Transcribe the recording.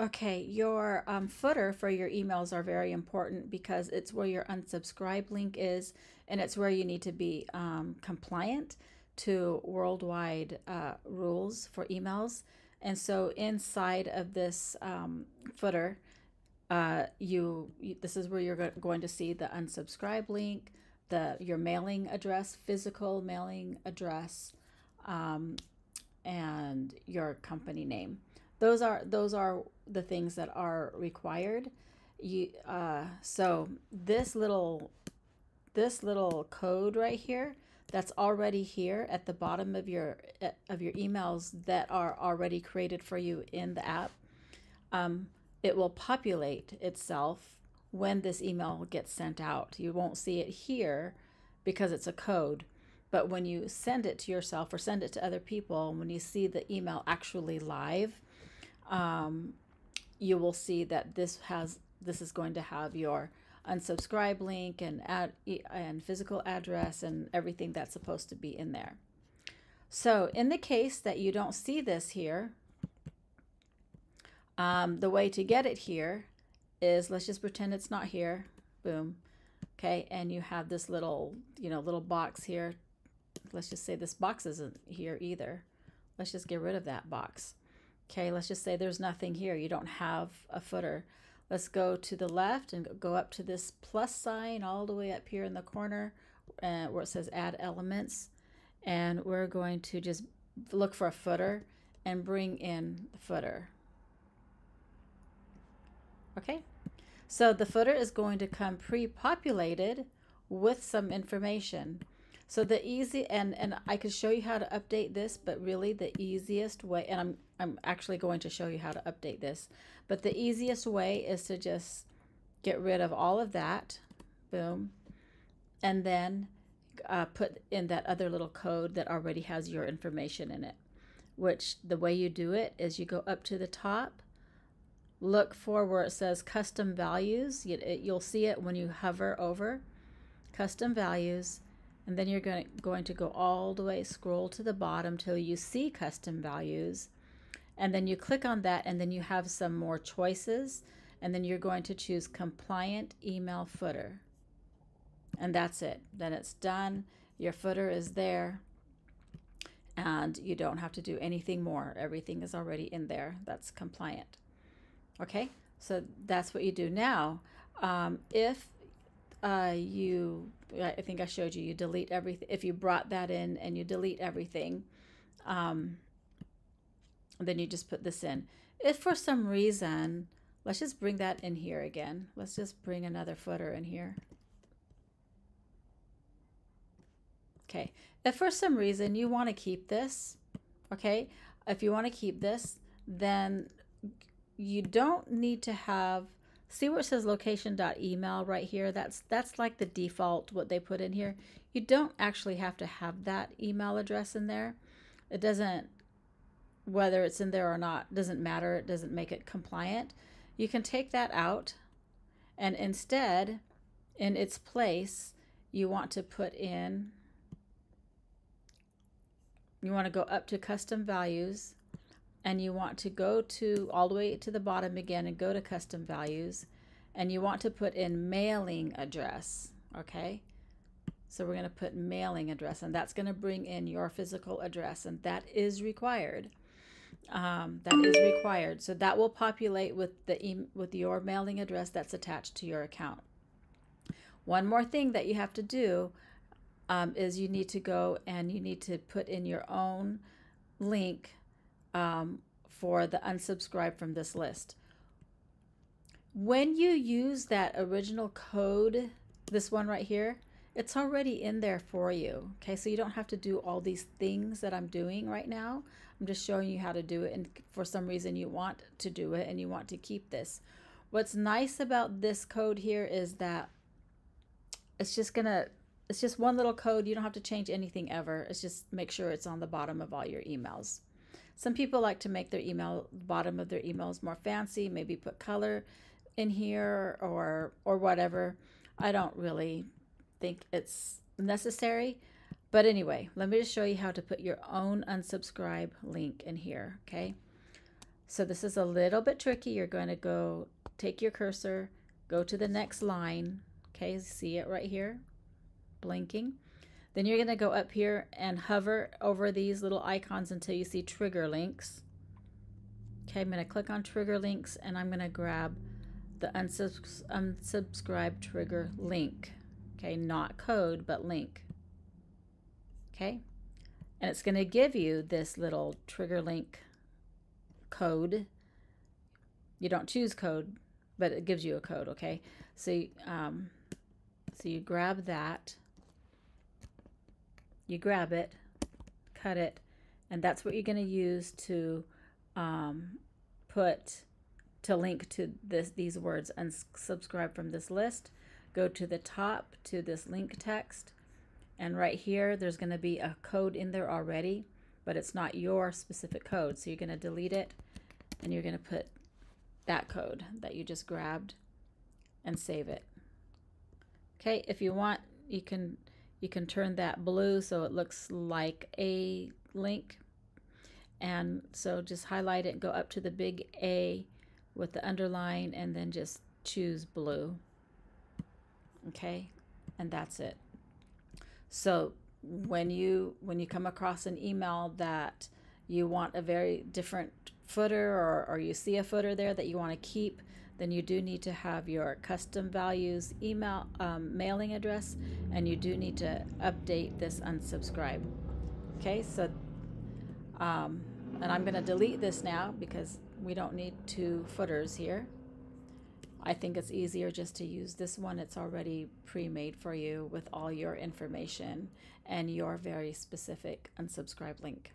Okay, your um, footer for your emails are very important because it's where your unsubscribe link is, and it's where you need to be um, compliant to worldwide uh, rules for emails. And so inside of this um, footer, uh, you, you, this is where you're going to see the unsubscribe link, the your mailing address, physical mailing address, um, and your company name. Those are those are the things that are required. You uh, so this little this little code right here that's already here at the bottom of your of your emails that are already created for you in the app. Um, it will populate itself when this email gets sent out. You won't see it here because it's a code, but when you send it to yourself or send it to other people, when you see the email actually live, um, you will see that this has this is going to have your unsubscribe link and ad and physical address and everything that's supposed to be in there. So in the case that you don't see this here, um, the way to get it here is let's just pretend it's not here. Boom. Okay, and you have this little, you know, little box here. Let's just say this box isn't here either. Let's just get rid of that box. Okay, let's just say there's nothing here. You don't have a footer. Let's go to the left and go up to this plus sign all the way up here in the corner uh, where it says add elements. And we're going to just look for a footer and bring in the footer. Okay, so the footer is going to come pre-populated with some information. So the easy and and I could show you how to update this, but really the easiest way and I'm I'm actually going to show you how to update this, but the easiest way is to just get rid of all of that. Boom. And then uh, put in that other little code that already has your information in it. Which the way you do it is you go up to the top, look for where it says custom values. You'll see it when you hover over custom values and then you're going to, going to go all the way scroll to the bottom till you see custom values. And then you click on that and then you have some more choices. And then you're going to choose compliant email footer. And that's it. Then it's done. Your footer is there. And you don't have to do anything more. Everything is already in there. That's compliant. Okay? So that's what you do now. Um, if uh, you I think I showed you you delete everything if you brought that in and you delete everything um, then you just put this in. If for some reason let's just bring that in here again. Let's just bring another footer in here. Okay. If for some reason you want to keep this okay if you want to keep this then you don't need to have see where it says location.email right here? That's that's like the default what they put in here. You don't actually have to have that email address in there. It doesn't whether it's in there or not doesn't matter. It doesn't make it compliant. You can take that out and instead in its place you want to put in you want to go up to custom values and you want to go to all the way to the bottom again and go to custom values. And you want to put in mailing address okay? So we're going to put mailing address and that's going to bring in your physical address and that is required. Um, that is required. So that will populate with the e with your mailing address that's attached to your account. One more thing that you have to do um, is you need to go and you need to put in your own link um, for the unsubscribe from this list. When you use that original code, this one right here, it's already in there for you. Okay, so you don't have to do all these things that I'm doing right now. I'm just showing you how to do it, and for some reason you want to do it and you want to keep this. What's nice about this code here is that it's just gonna, it's just one little code. You don't have to change anything ever. It's just make sure it's on the bottom of all your emails. Some people like to make their email bottom of their emails more fancy, maybe put color in here or or whatever. I don't really think it's necessary. But anyway, let me just show you how to put your own unsubscribe link in here, okay? So this is a little bit tricky. You're going to go take your cursor, go to the next line. Okay, see it right here, blinking. Then you're going to go up here and hover over these little icons until you see trigger links. Okay, I'm going to click on trigger links and I'm going to grab the unsubs unsubscribe trigger link. Okay, not code, but link. Okay, and it's going to give you this little trigger link code. You don't choose code, but it gives you a code, okay? So, um, so you grab that, you grab it, cut it, and that's what you're going to use to um, put to link to this these words and subscribe from this list. Go to the top to this link text, and right here there's going to be a code in there already, but it's not your specific code. So you're going to delete it, and you're going to put that code that you just grabbed and save it. Okay, if you want, you can you can turn that blue so it looks like a link. And so just highlight it, go up to the big A with the underline and then just choose blue. Okay, and that's it. So when you when you come across an email that you want a very different footer or, or you see a footer there that you want to keep, then you do need to have your custom values email um, mailing address and you do need to update this unsubscribe. Okay, so um, and I'm going to delete this now because we don't need two footers here. I think it's easier just to use this one. It's already pre-made for you with all your information and your very specific unsubscribe link.